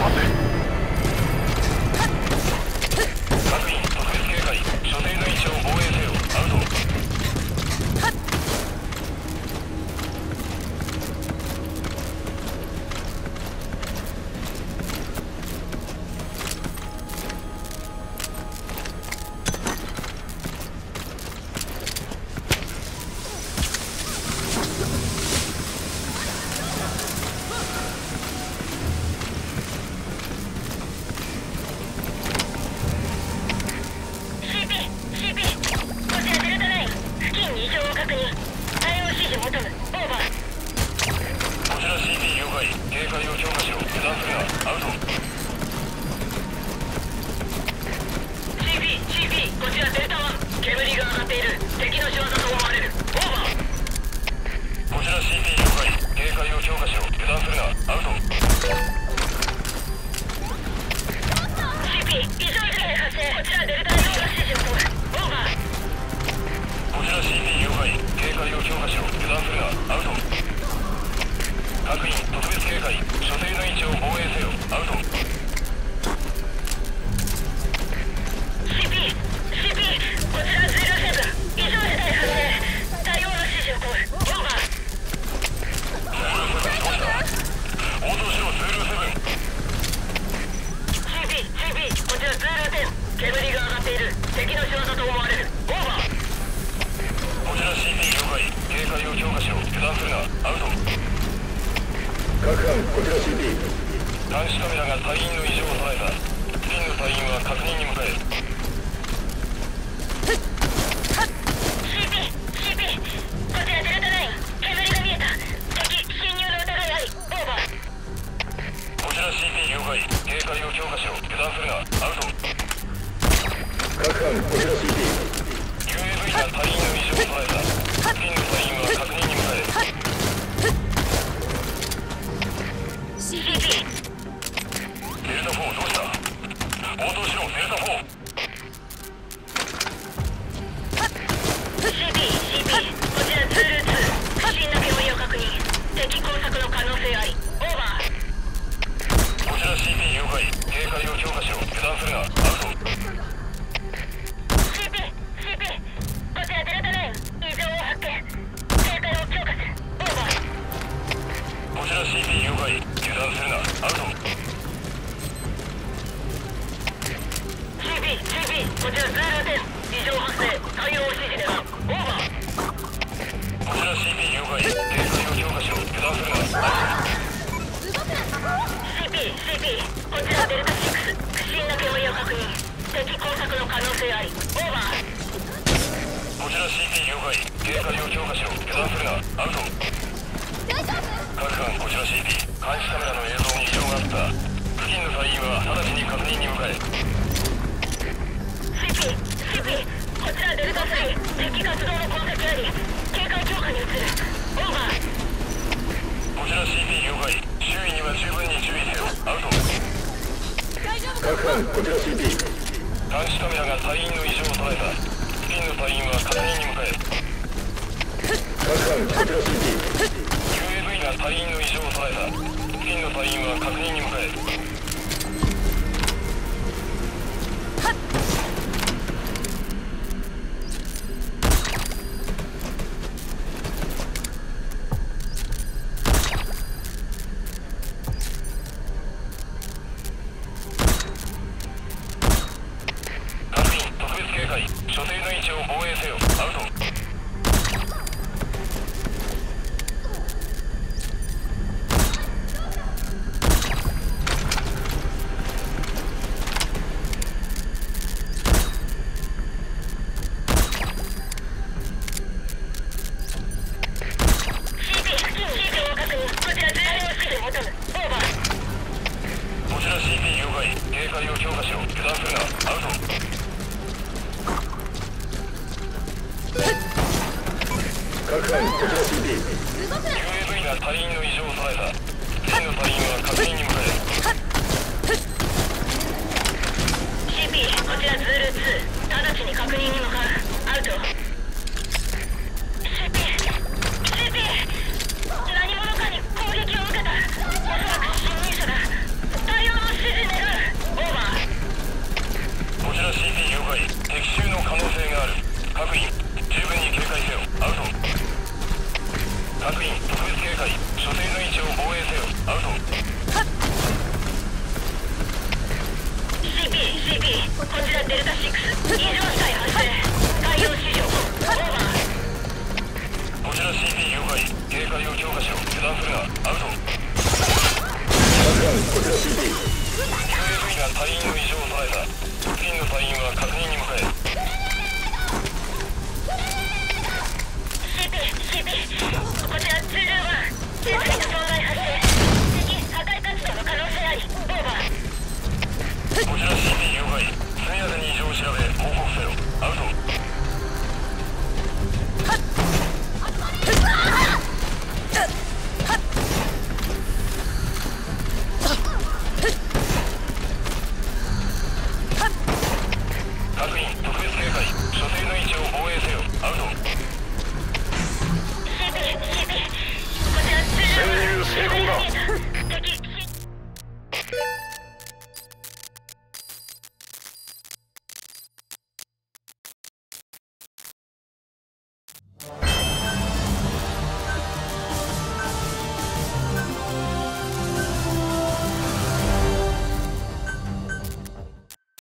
各特別警戒所定の位置を防衛せよアウト CP、CP、こちら07異常事態発生対応の指示を取るオーバーどうした応答しろ07 CP、CP、こちら0010煙が上がっている敵の仕業と思われるオーバーこちら CP 了解警戒を強化しろ油断するなアウト各班こちら CP 監視カメラが隊員の異常を捉えた付近の隊員は確認に向かえ CP、CP、こちらデルタ9煙が見えた敵侵入の疑いありオーバーこちら CP 了解警戒を強化しろ。油断するな。アウト。各班こちらーこちら CP 了解油断するなアウト CP、CP、こちらズール10異常発生対応指示ではオーバーこちら CP 了解警戒を強化しろ油断するなアウ CP、CP、こちらデルタ6不審な煙を確認敵工作の可能性ありオーバーこちら CP 了解警戒を強化しろ油断するなアウト各班こちら CP 監視カメラの映像に異常があった付近の隊員は直ちに確認に向かえ。CP、CP、こちらデルタ3敵活動の痕跡あり警戒強化に移る。オーバー。こちら CP 了解周囲には十分に注意せよ。アウト。各班こちら CP 監視カメラが隊員の異常を捉えた。付近の隊員は確認に向かえ。各班こちら CP UAV が隊員の異常を捉えた。の隊員は確認に隊員の異常を捉えた。付近の隊員は確認に向かえ。こ通常はの害